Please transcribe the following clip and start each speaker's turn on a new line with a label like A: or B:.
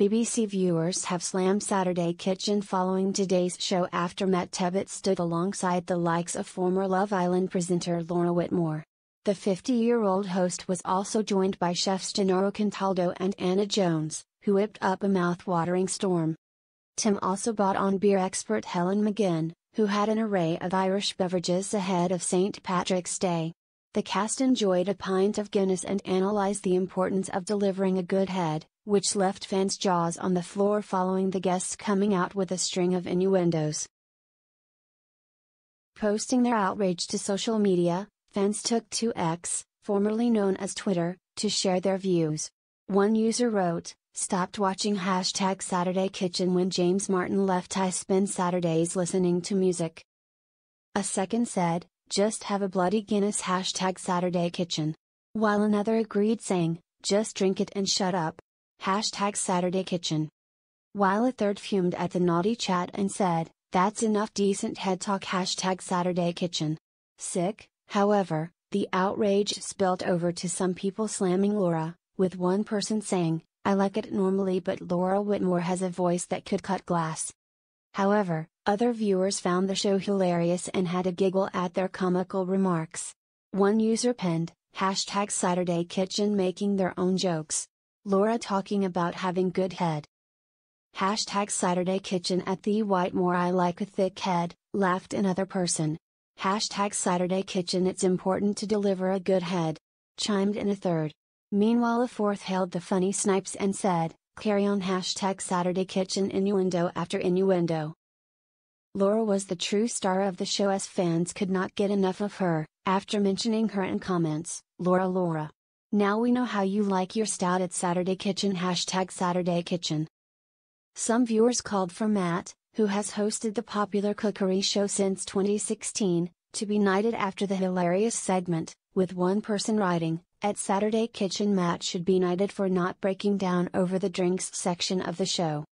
A: BBC viewers have slammed Saturday Kitchen following today's show after Matt Tebbutt stood alongside the likes of former Love Island presenter Laura Whitmore. The 50 year old host was also joined by chefs Gennaro Contaldo and Anna Jones, who whipped up a mouth watering storm. Tim also bought on beer expert Helen McGinn, who had an array of Irish beverages ahead of St. Patrick's Day. The cast enjoyed a pint of Guinness and analyzed the importance of delivering a good head, which left fans' jaws on the floor following the guests coming out with a string of innuendos. Posting their outrage to social media, fans took to X, formerly known as Twitter, to share their views. One user wrote, Stopped watching hashtag Saturday Kitchen when James Martin left I spend Saturdays listening to music. A second said, just have a bloody Guinness hashtag Saturday Kitchen. While another agreed saying, just drink it and shut up. Hashtag Saturday Kitchen. While a third fumed at the naughty chat and said, that's enough decent head talk hashtag Saturday Kitchen. Sick, however, the outrage spilled over to some people slamming Laura, with one person saying, I like it normally but Laura Whitmore has a voice that could cut glass. However, other viewers found the show hilarious and had a giggle at their comical remarks. One user penned, hashtag Saturday Kitchen making their own jokes. Laura talking about having good head. Hashtag Saturday Kitchen at the Whitmore I like a thick head, laughed another person. Hashtag Saturday Kitchen It's important to deliver a good head. Chimed in a third. Meanwhile a fourth hailed the funny snipes and said, carry on hashtag Saturday Kitchen innuendo after innuendo. Laura was the true star of the show as fans could not get enough of her, after mentioning her in comments, Laura Laura. Now we know how you like your stout at Saturday Kitchen hashtag Saturday Kitchen. Some viewers called for Matt, who has hosted the popular cookery show since 2016, to be knighted after the hilarious segment, with one person writing, at Saturday Kitchen Matt should be knighted for not breaking down over the drinks section of the show.